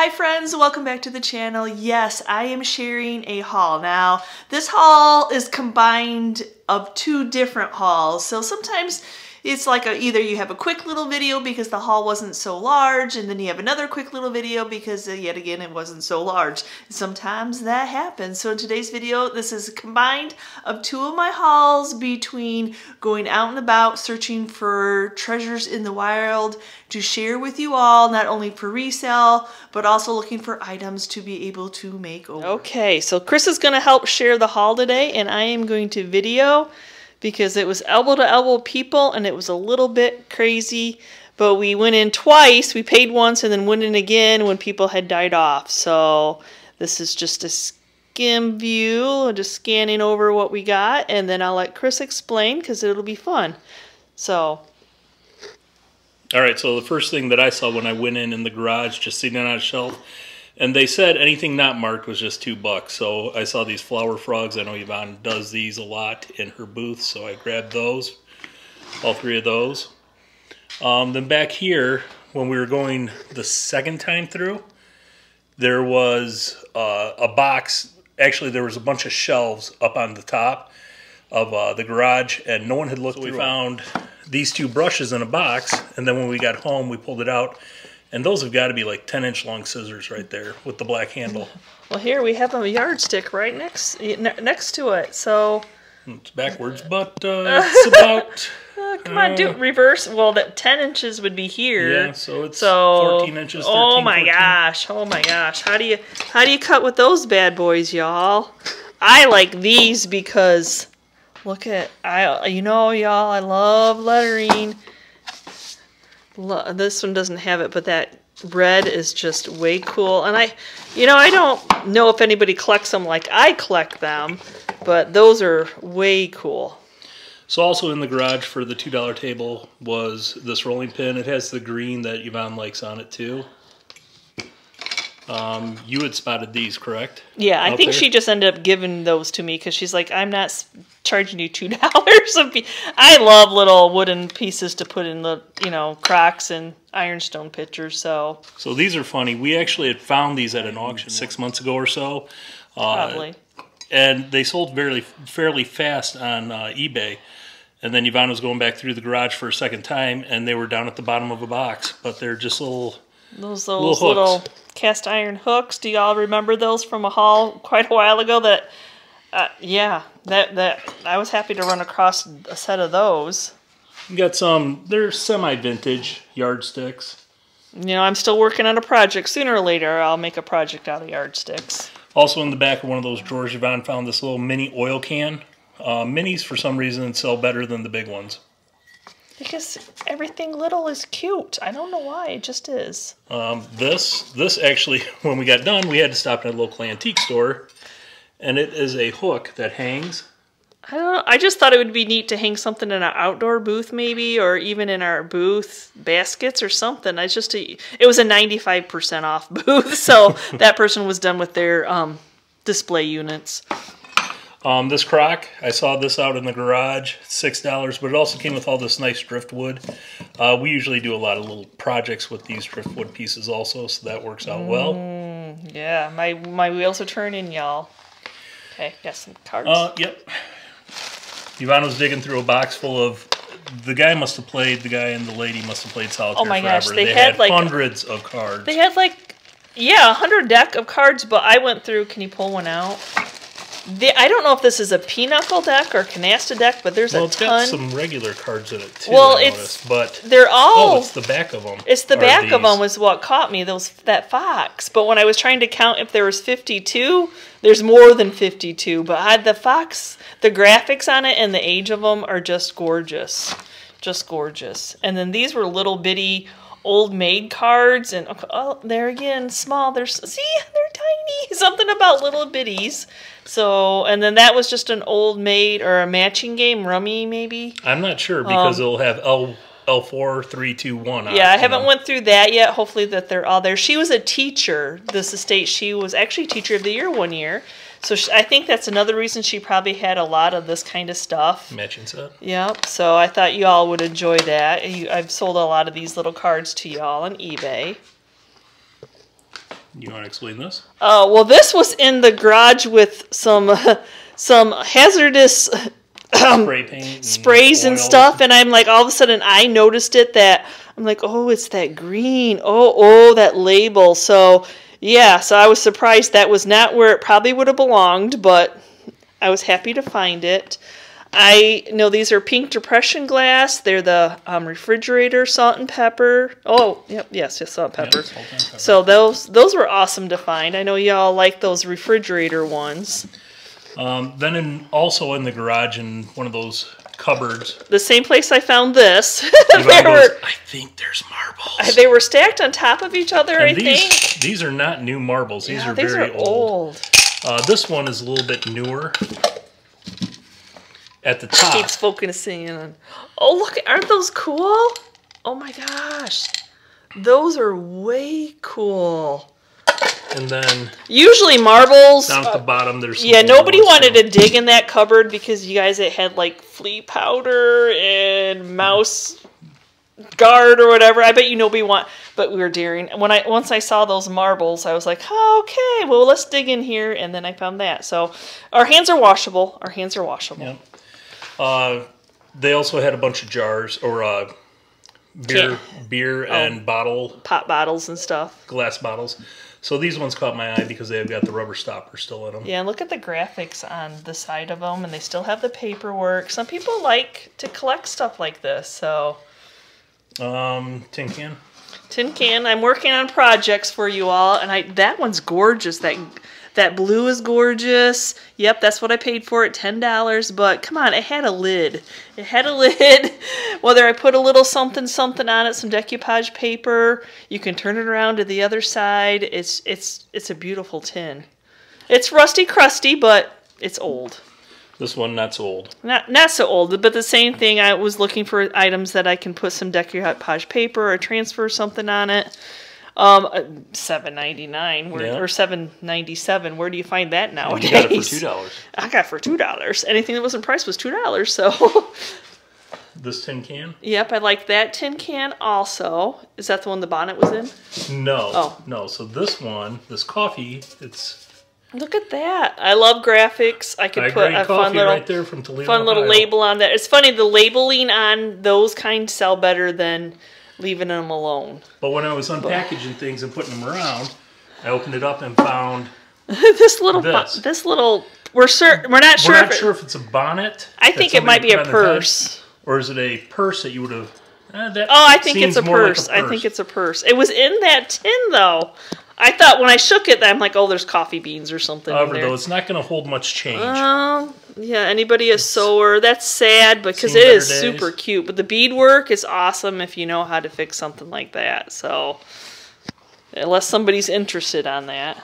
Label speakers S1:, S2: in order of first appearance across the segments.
S1: Hi friends, welcome back to the channel. Yes, I am sharing a haul. Now, this haul is combined of two different hauls. So sometimes it's like a, either you have a quick little video because the haul wasn't so large and then you have another quick little video because uh, yet again it wasn't so large. Sometimes that happens. So in today's video this is combined of two of my hauls between going out and about searching for treasures in the wild to share with you all not only for resale but also looking for items to be able to make over. Okay so Chris is going to help share the haul today and I am going to video because it was elbow to elbow people and it was a little bit crazy. But we went in twice. We paid once and then went in again when people had died off. So this is just a skim view, just scanning over what we got, and then I'll let Chris explain because it'll be fun. So.
S2: All right, so the first thing that I saw when I went in in the garage, just sitting on a shelf, and they said anything not marked was just two bucks. So I saw these flower frogs. I know Yvonne does these a lot in her booth, so I grabbed those, all three of those. Um, then back here, when we were going the second time through, there was uh, a box. Actually, there was a bunch of shelves up on the top of uh, the garage, and no one had looked so through. We found these two brushes in a box, and then when we got home, we pulled it out and those have got to be like 10 inch long scissors right there with the black handle.
S1: Well, here we have a yardstick right next next to it. So
S2: it's backwards, but uh, it's about.
S1: Uh, come on, do uh, reverse. Well, that 10 inches would be here.
S2: Yeah, so it's so, 14 inches. 13,
S1: oh my
S2: 14.
S1: gosh! Oh my gosh! How do you how do you cut with those bad boys, y'all? I like these because look at I you know y'all I love lettering this one doesn't have it, but that red is just way cool. And I, you know, I don't know if anybody collects them like I collect them, but those are way cool.
S2: So also in the garage for the $2 table was this rolling pin. It has the green that Yvonne likes on it too. Um, you had spotted these, correct?
S1: Yeah, I think there? she just ended up giving those to me because she's like, I'm not charging you two dollars. I love little wooden pieces to put in the you know cracks and ironstone pitchers. So
S2: so these are funny. We actually had found these at an auction six months ago or so.
S1: Uh, Probably.
S2: And they sold fairly fairly fast on uh, eBay. And then Yvonne was going back through the garage for a second time, and they were down at the bottom of a box. But they're just little
S1: those those little, little cast iron hooks. Do y'all remember those from a haul quite a while ago? That uh, yeah, that that I was happy to run across a set of those.
S2: You got some. They're semi-vintage yardsticks.
S1: You know, I'm still working on a project. Sooner or later, I'll make a project out of yardsticks.
S2: Also, in the back of one of those drawers, Yvonne found this little mini oil can. Uh, minis, for some reason, sell better than the big ones.
S1: Because everything little is cute. I don't know why. It just is.
S2: Um, this, this actually, when we got done, we had to stop at a local antique store and it is a hook that hangs.
S1: I don't know. I just thought it would be neat to hang something in our outdoor booth, maybe, or even in our booth baskets or something. It's just a, it was a ninety five percent off booth, so that person was done with their um, display units.
S2: Um, this crock, I saw this out in the garage, six dollars, but it also came with all this nice driftwood. Uh, we usually do a lot of little projects with these driftwood pieces also, so that works out well.
S1: Mm, yeah, my my wheels are turning, y'all. Okay, got some cards.
S2: Uh, yep. Yvonne was digging through a box full of. The guy must have played. The guy and the lady must have played solitaire. Oh my forever. gosh, they, they had, had, like hundreds of cards.
S1: They had like, yeah, a hundred deck of cards. But I went through. Can you pull one out? The, I don't know if this is a pinochle deck or canasta deck, but there's
S2: well,
S1: a ton.
S2: Well, it's got some regular cards in it too.
S1: Well, it's noticed,
S2: but
S1: they're all.
S2: Oh, it's the back of them.
S1: It's the back these. of them was what caught me. Those that fox. But when I was trying to count if there was 52, there's more than 52. But I the fox, the graphics on it and the age of them are just gorgeous, just gorgeous. And then these were little bitty old maid cards and oh, there again small there's see something about little bitties so and then that was just an old maid or a matching game rummy maybe
S2: i'm not sure because um, it'll have l l4 3 2 1
S1: yeah i haven't went through that yet hopefully that they're all there she was a teacher this estate she was actually teacher of the year one year so she, I think that's another reason she probably had a lot of this kind of stuff.
S2: Matching set.
S1: Yep. So I thought y'all would enjoy that. I've sold a lot of these little cards to y'all on eBay.
S2: You want to explain this?
S1: Uh, well, this was in the garage with some some hazardous
S2: Spray paint,
S1: sprays and
S2: oil.
S1: stuff, and I'm like, all of a sudden, I noticed it that I'm like, oh, it's that green. Oh, oh, that label. So yeah, so I was surprised that was not where it probably would have belonged, but I was happy to find it. I know these are pink depression glass. They're the um, refrigerator salt and pepper. Oh, yep, yes, yes, salt and
S2: Yeah,
S1: pepper.
S2: salt and pepper.
S1: So those those were awesome to find. I know y'all like those refrigerator ones.
S2: Um, then in also in the garage in one of those cupboards,
S1: The same place I found this. They
S2: goes,
S1: were
S2: I think there's marbles.
S1: they were stacked on top of each other.
S2: and
S1: I
S2: these
S1: think.
S2: these are not new marbles. These
S1: Yeah,
S2: are
S1: these
S2: very
S1: are
S2: old.
S1: old.
S2: Uh, this one is a little bit newer. At the top,
S1: Keeps focusing on. Oh look! Aren't those cool? Oh my gosh, those are way cool.
S2: and then
S1: Usually marbles.
S2: down at
S1: uh,
S2: the bottom, there's some
S1: yeah, nobody wanted to dig in that cupboard because you guys it had like flea powder and mouse guard or whatever. I bet you nobody want, but we were daring. When I once I saw those marbles, I was like, oh, okay, well let's dig in here, and then I found that. So our hands are washable. Our hands are washable.
S2: Yeah. Uh, they also had a bunch of jars or uh, beer,
S1: Can-
S2: beer
S1: Oh.
S2: and bottle
S1: Pop bottles and stuff.
S2: glass bottles. So these ones caught my eye because they've got the rubber stopper still in them.
S1: Yeah, and look at the graphics on the side of them, and they still have the paperwork. Some people like to collect stuff like this, so.
S2: Um, tin can.
S1: Tin can. I'm working on projects for you all, and I that one's gorgeous. That that blue is gorgeous. Yep, that's what I paid for it, ten dollars. But come on, it had a lid. It had a lid. Whether I put a little something something on it, some decoupage paper, you can turn it around to the other side. It's it's it's a beautiful tin. It's rusty, crusty, but it's old.
S2: This one not so old.
S1: Not not so old, but the same thing. I was looking for items that I can put some decoupage paper or transfer something on it. Um, seven ninety nine
S2: Yeah.
S1: or seven ninety seven. Where do you find that
S2: And
S1: nowadays?
S2: you got it for two dollars.
S1: I got it for two dollars. Anything that wasn't priced was two dollars. So,
S2: This tin can?
S1: yep, I like that tin can. Also, is that the one the bonnet was in?
S2: No.
S1: Oh.
S2: No. So this one, this coffee, it's
S1: Look at that. I love graphics. I could
S2: high
S1: put a fun little
S2: right there from Toledo.
S1: fun little
S2: Ohio.
S1: label on that. It's funny the labeling on those kind sell better than leaving them alone.
S2: But when I was unpackaging things and putting them around, I opened it up and found
S1: this little
S2: This.
S1: this. little we're sure we're not sure.
S2: we're
S1: if
S2: not
S1: it-
S2: sure if it's a bonnet.
S1: I think it might be a
S2: head,
S1: purse.
S2: or is it a purse that you would have? Eh, that
S1: Oh, I think it's a
S2: more like
S1: purse. I think it's a purse. It was in that tin though. I thought when I shook it, I'm like, oh, there's coffee beans or something
S2: However, though, it's not going to hold much change.
S1: Um, yeah, anybody is sewer. That's sad because it is
S2: days.
S1: super cute. But the beadwork is awesome if you know how to fix something like that. So, unless somebody's interested on that.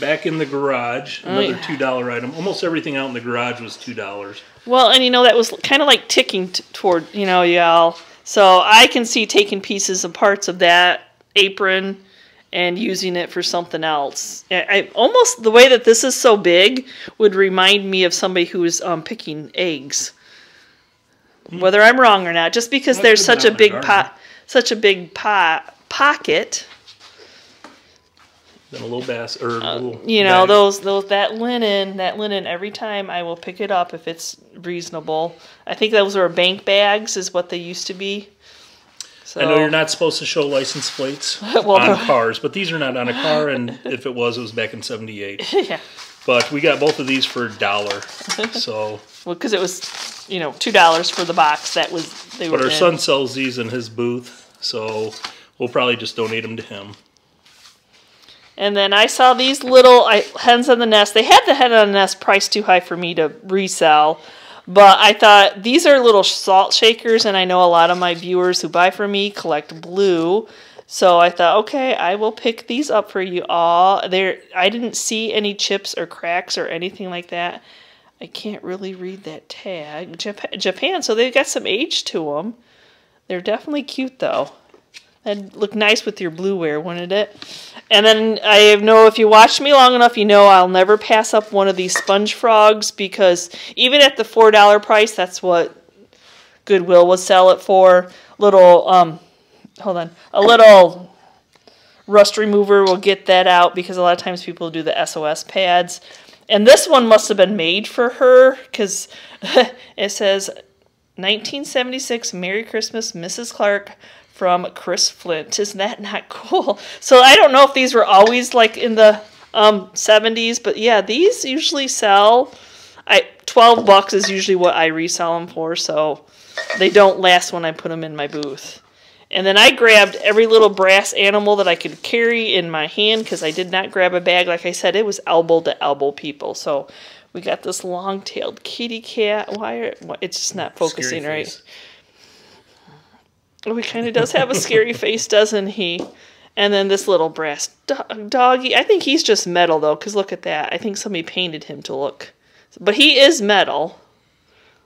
S2: Back in the garage, another
S1: Oh,
S2: two dollar item. Almost everything out in the garage was two dollars.
S1: Well, and you know that was kind of like ticking t- toward you know y'all. So I can see taking pieces and parts of that apron and using it for something else. I, I almost the way that this is so big would remind me of somebody who is um, picking eggs. Whether I'm wrong or not, just because there's such a
S2: good to have in
S1: big pot, such a big pot pocket.
S2: Then a little bass or a little.
S1: Uh, You know
S2: bag.
S1: those those that linen that linen. Every time I will pick it up if it's reasonable. I think those were bank bags, is what they used to be. So,
S2: I know you're not supposed to show license plates
S1: Well,
S2: on
S1: no.
S2: cars, but these are not on a car, and if it was, it was back in '78.
S1: yeah,
S2: But we got both of these for a dollar. So,
S1: well, because it was, you know, two dollars for the box. That was they were.
S2: but our
S1: in.
S2: son sells these in his booth, so we'll probably just donate them to him.
S1: And then I saw these little I, hens on the nest. They had the hen on the nest priced too high for me to resell. But I thought these are little salt shakers, and I know a lot of my viewers who buy from me collect blue. So I thought, okay, I will pick these up for you all. There, I didn't see any chips or cracks or anything like that. I can't really read that tag. Japan, Japan so they've got some age to them. They're definitely cute though. That'd look nice with your blue ware, wouldn't it? And then I know if you watch me long enough, you know I'll never pass up one of these sponge frogs because even at the four dollar price, that's what Goodwill would sell it for. Little um, hold on, a little rust remover will get that out because a lot of times people do the SOS pads. And this one must have been made for her because it says 1976 Merry Christmas, Mrs. Clark from Chris Flint. Isn't that not cool? So I don't know if these were always like in the um, 70s, but yeah, these usually sell. I 12 bucks is usually what I resell them for, so they don't last when I put them in my booth. And then I grabbed every little brass animal that I could carry in my hand because I did not grab a bag. Like I said, it was elbow to elbow people. So we got this long-tailed kitty cat. Why? Are, it's just not focusing right. Oh, he kind of does have a scary face, doesn't he? And then this little brass do- doggy. I think he's just metal though, because look at that. I think somebody painted him to look. But he is metal.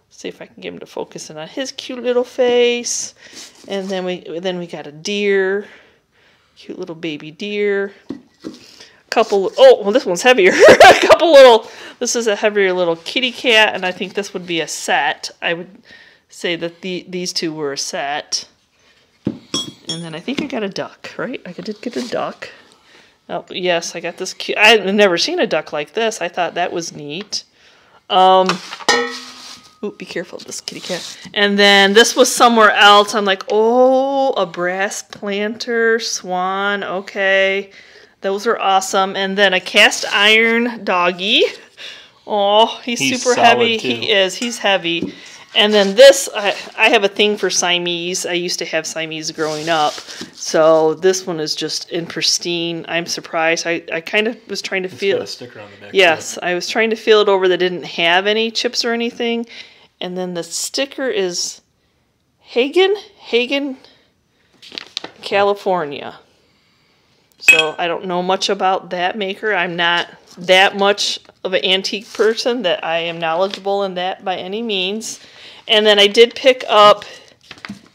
S1: Let's see if I can get him to focus in on his cute little face. And then we then we got a deer, cute little baby deer. A couple. Oh, well, this one's heavier. a couple little. This is a heavier little kitty cat, and I think this would be a set. I would say that the these two were a set. And then I think I got a duck, right? I did get a duck. Oh, yes, I got this cute. I've never seen a duck like this. I thought that was neat. Um, Ooh, be careful of this kitty cat. And then this was somewhere else. I'm like, oh, a brass planter, swan, okay. Those are awesome. And then a cast iron doggy. Oh, he's, he's super heavy. Too. He is. He's heavy. And then this, I, I have a thing for Siamese. I used to have Siamese growing up. So this one is just in pristine. I'm surprised. I, I kind of was trying to it's feel.
S2: a sticker on the back.
S1: Yes, I was trying to feel it over that didn't have any chips or anything. And then the sticker is Hagen, Hagen, California. So I don't know much about that maker. I'm not that much of an antique person that I am knowledgeable in that by any means. And then I did pick up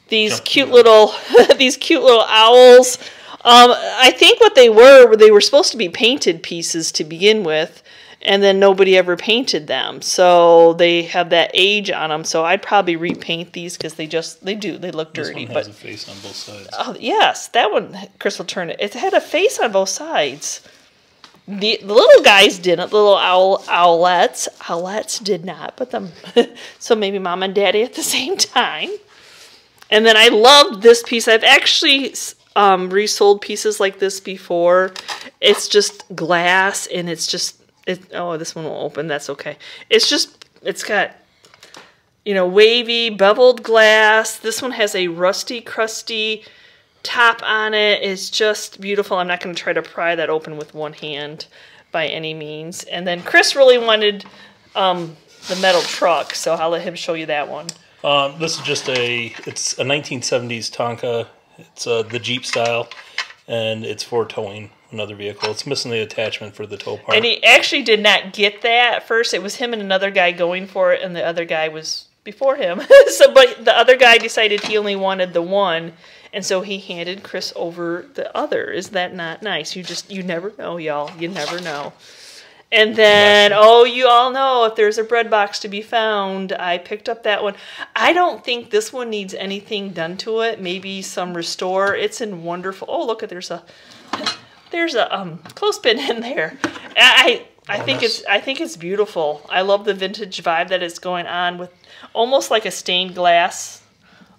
S1: these cute little these cute little owls. Um, I think what they were they were supposed to be painted pieces to begin with, and then nobody ever painted them. So they have that age on them. So I'd probably repaint these because they just they do they look dirty.
S2: This one has but, a face on both sides.
S1: Oh yes, that one Chris will turn it. It had a face on both sides. The, the little guys didn't. The little owl owlets owlets did not, but them. so maybe mom and daddy at the same time. And then I loved this piece. I've actually um, resold pieces like this before. It's just glass, and it's just it. Oh, this one will open. That's okay. It's just it's got you know wavy beveled glass. This one has a rusty, crusty top on it. it is just beautiful. I'm not going to try to pry that open with one hand by any means. And then Chris really wanted um, the metal truck, so I'll let him show you that one.
S2: Um, this is just a it's a 1970s Tonka. It's uh, the Jeep style, and it's for towing another vehicle. It's missing the attachment for the tow part.
S1: And he actually did not get that at first. It was him and another guy going for it, and the other guy was before him. so, but the other guy decided he only wanted the one, and so he handed Chris over the other. Is that not nice? You just, you never know, y'all. You never know. And then, oh, you all know if there's a bread box to be found, I picked up that one. I don't think this one needs anything done to it. Maybe some restore. It's in wonderful. Oh, look at there's a there's a um clothespin in there. I I think it's I think it's beautiful. I love the vintage vibe that is going on with almost like a stained glass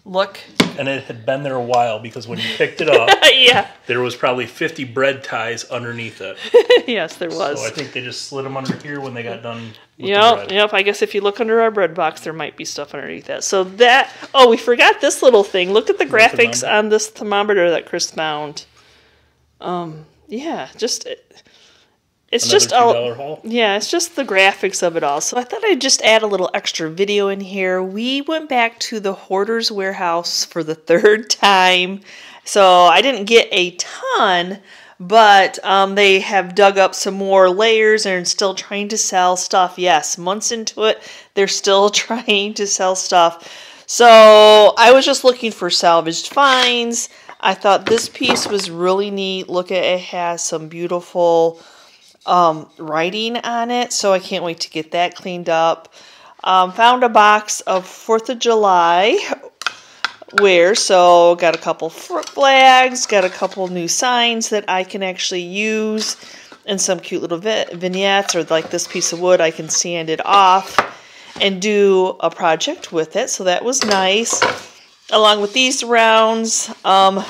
S1: look.
S2: And it had been there a while because when you picked it up,
S1: yeah,
S2: there was probably 50 bread ties underneath it.
S1: yes, there was.
S2: So I think they just slid them under here when they got done.
S1: Yep, yep. I guess if you look under our bread box, there might be stuff underneath that. So that. Oh, we forgot this little thing. Look at the graphics on this thermometer that Chris found. Um. Yeah, just it's
S2: Another
S1: just all yeah it's just the graphics of it all. So i thought i'd just add a little extra video in here. We went back to the hoarders warehouse for the third time. So i didn't get a ton but um, they have dug up some more layers and still trying to sell stuff. Yes months into it they're still trying to sell stuff. So i was just looking for salvaged finds i thought this piece was really neat look at it has some beautiful um, writing on it, so I can't wait to get that cleaned up. Um, found a box of 4th of July wear. So got a couple flags, got a couple new signs that I can actually use, and some cute little vignettes, or like this piece of wood, I can sand it off and do a project with it. So that was nice. Along with these rounds, um,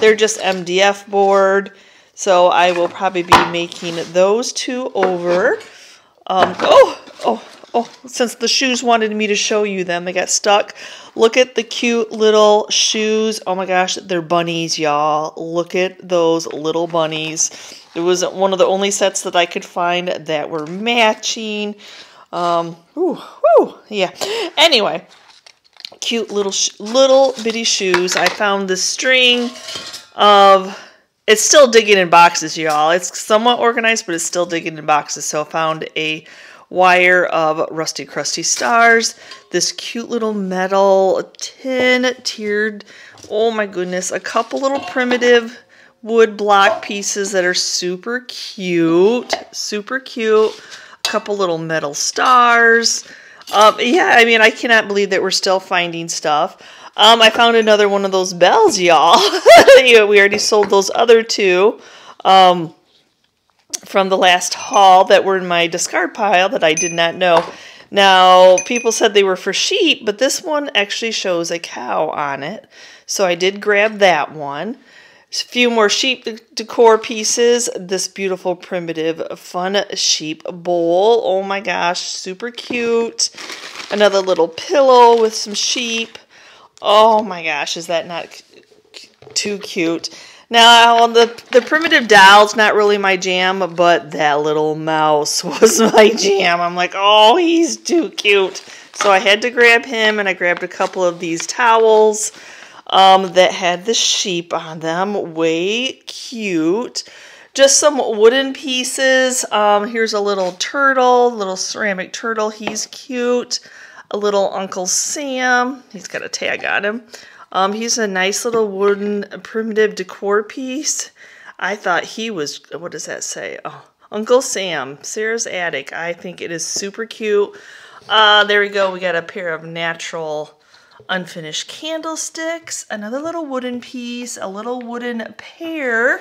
S1: they're just MDF board. So I will probably be making those two over. Um, oh, oh, oh, since the shoes wanted me to show you them, they got stuck. Look at the cute little shoes. Oh my gosh, they're bunnies, y'all. Look at those little bunnies. It was one of the only sets that I could find that were matching. Um, ooh, ooh, yeah. Anyway, cute little little bitty shoes. I found this string of. It's still digging in boxes, y'all. It's somewhat organized, but it's still digging in boxes. So I found a wire of Rusty Crusty Stars, this cute little metal tin tiered, oh my goodness, a couple little primitive wood block pieces that are super cute, super cute a couple little metal stars. Um, yeah, I mean, I cannot believe that we're still finding stuff. Um, I found another one of those bells, y'all. we already sold those other two um, from the last haul that were in my discard pile that I did not know. Now, people said they were for sheep, but this one actually shows a cow on it. So I did grab that one. A few more sheep decor pieces. This beautiful primitive fun sheep bowl. Oh my gosh, super cute. Another little pillow with some sheep. Oh my gosh, is that not too cute? Now, the, the primitive doll's not really my jam, but that little mouse was my jam. I'm like, oh, he's too cute. So I had to grab him, and I grabbed a couple of these towels um, that had the sheep on them. Way cute. Just some wooden pieces. Um, here's a little turtle, little ceramic turtle. He's cute. A little Uncle Sam. He's got a tag on him. Um, he's a nice little wooden primitive decor piece. I thought he was, what does that say? Oh, Uncle Sam, Sarah's Attic. I think it is super cute. Uh, there we go. We got a pair of natural unfinished candlesticks, another little wooden piece, a little wooden pear.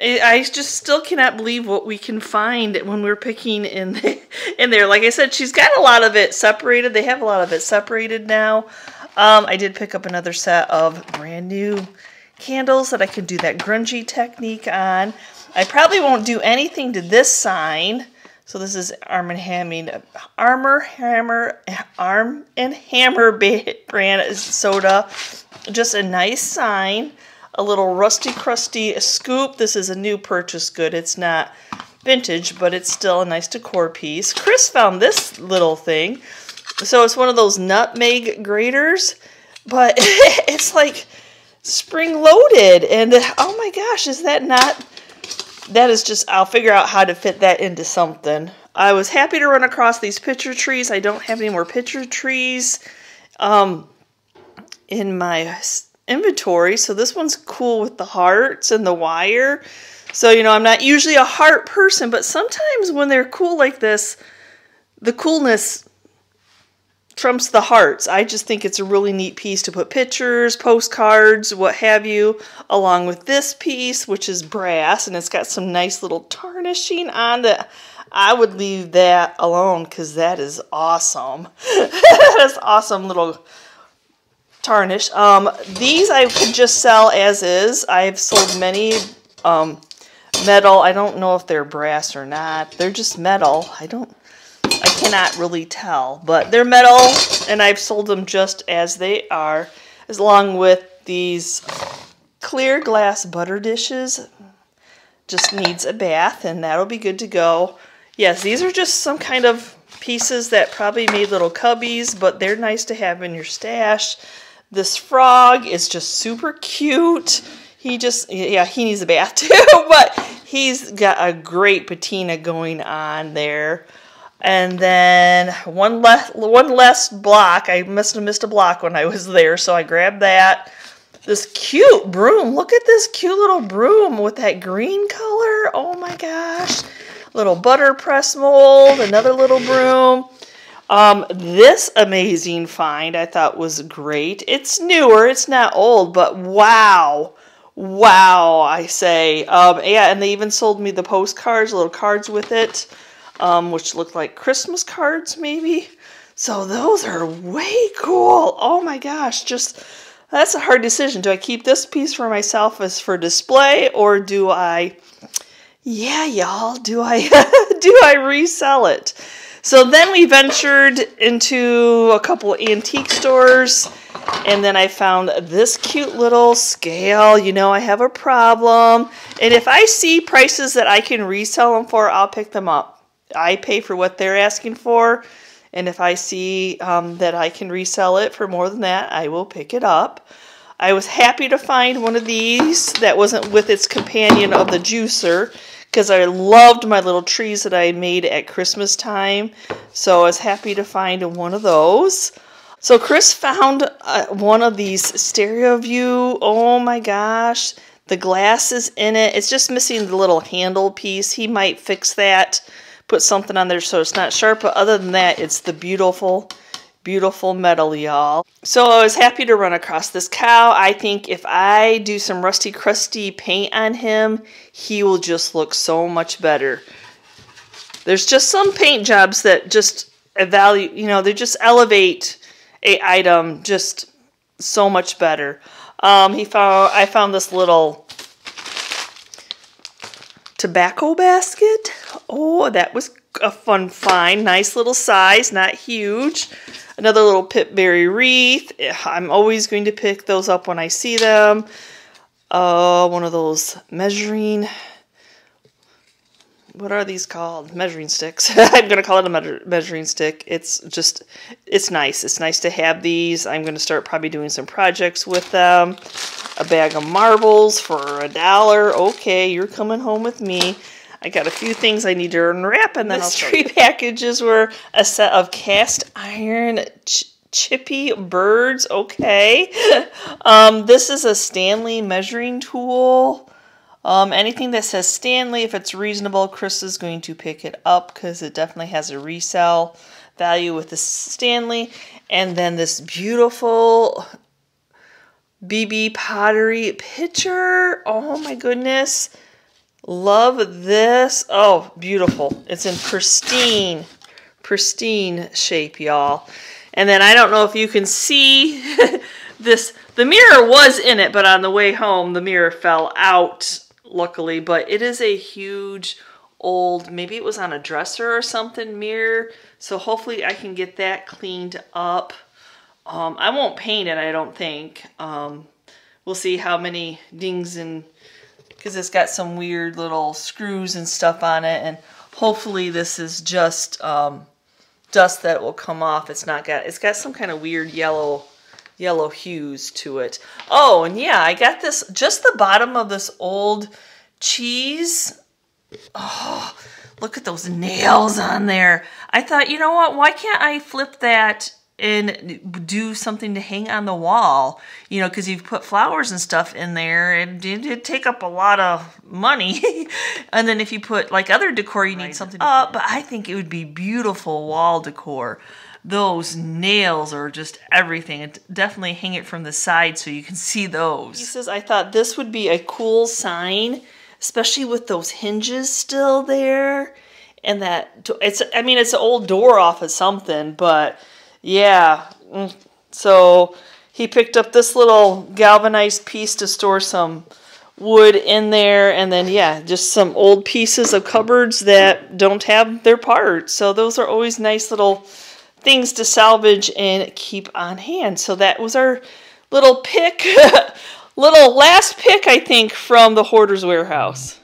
S1: I just still cannot believe what we can find when we're picking in the, in there. Like I said, she's got a lot of it separated. They have a lot of it separated now. Um, I did pick up another set of brand new candles that I can do that grungy technique on. I probably won't do anything to this sign so this is Arm and Hammer, Armor Hammer, Arm and Hammer brand soda. Just a nice sign. A little rusty crusty scoop. This is a new purchase good. It's not vintage, but it's still a nice decor piece. Chris found this little thing. So it's one of those nutmeg graters, but it's like spring loaded. And oh my gosh, is that not that is just, I'll figure out how to fit that into something. I was happy to run across these picture trees. I don't have any more picture trees um, in my inventory. So this one's cool with the hearts and the wire. So, you know, I'm not usually a heart person, but sometimes when they're cool like this, the coolness trumps the hearts. I just think it's a really neat piece to put pictures, postcards, what have you, along with this piece, which is brass, and it's got some nice little tarnishing on that. I would leave that alone because that is awesome. That's awesome little tarnish. Um, these I could just sell as is. I've sold many um, metal. I don't know if they're brass or not. They're just metal. I don't cannot really tell, but they're metal, and I've sold them just as they are, as along with these clear glass butter dishes. Just needs a bath, and that'll be good to go. Yes, these are just some kind of pieces that probably made little cubbies, but they're nice to have in your stash. This frog is just super cute. He just, yeah, he needs a bath too, but he's got a great patina going on there. And then one less one less block. I must have missed a block when I was there, so I grabbed that. This cute broom. Look at this cute little broom with that green color. Oh my gosh. Little butter press mold, another little broom. Um, this amazing find I thought was great. It's newer, it's not old, but wow. Wow, I say. Um, yeah, and they even sold me the postcards, little cards with it, um, which looked like Christmas cards, maybe. So those are way cool. Oh my gosh, just that's a hard decision. Do I keep this piece for myself as for display or do I yeah, y'all, do I do I resell it? So then we ventured into a couple antique stores and then I found this cute little scale. You know, I have a problem. And if I see prices that I can resell them for, I'll pick them up. I pay for what they're asking for. And if I see um, that I can resell it for more than that, I will pick it up. I was happy to find one of these that wasn't with its companion of the juicer because I loved my little trees that I made at Christmas time. So I was happy to find one of those. So Chris found uh, one of these stereo view. Oh my gosh. The glass is in it. It's just missing the little handle piece. He might fix that put something on there so it's not sharp. But other than that, it's the beautiful, beautiful metal, y'all. So I was happy to run across this cow. I think if I do some rusty, crusty paint on him, he will just look so much better. There's just some paint jobs that just value, you know, they just elevate a item just so much better. Um, he found I found this little tobacco basket. Oh, that was a fun find. Nice little size, not huge. Another little pipberry wreath. I'm always going to pick those up when I see them. Uh, one of those measuring what are these called? Measuring sticks. I'm going to call it a measuring stick. It's just, it's nice. It's nice to have these. I'm going to start probably doing some projects with them. A bag of marbles for a dollar. Okay, you're coming home with me. I got a few things I need to unwrap, and then mystery packages were a set of cast iron ch chippy birds. Okay. um, this is a Stanley measuring tool. Um, anything that says Stanley, if it's reasonable, Chris is going to pick it up because it definitely has a resale value with the Stanley. And then this beautiful BB pottery pitcher. Oh my goodness. Love this. Oh, beautiful. It's in pristine, pristine shape, y'all. And then I don't know if you can see this. The mirror was in it, but on the way home, the mirror fell out luckily, but it is a huge old, maybe it was on a dresser or something mirror. So hopefully I can get that cleaned up. Um, I won't paint it, I don't think. Um, we'll see how many dings and, because it's got some weird little screws and stuff on it. And hopefully this is just um, dust that will come off. It's not got, it's got some kind of weird yellow yellow hues to it. Oh, and yeah, I got this, just the bottom of this old cheese. Oh, look at those nails on there. I thought, you know what, why can't I flip that and do something to hang on the wall, you know, because you've put flowers and stuff in there and it take up a lot of money. and then if you put like other decor, you need something up, but I think it would be beautiful wall decor those nails are just everything. And definitely hang it from the side so you can see those. Pieces, I thought this would be a cool sign, especially with those hinges still there. And that, it's, I mean, it's an old door off of something, but yeah. Mm, so he picked up this little galvanized piece to store some wood in there and then yeah just some old pieces of cupboards that don't have their parts so those are always nice little things to salvage and keep on hand. So that was our little pick, little last pick, I think, from the Hoarder's Warehouse.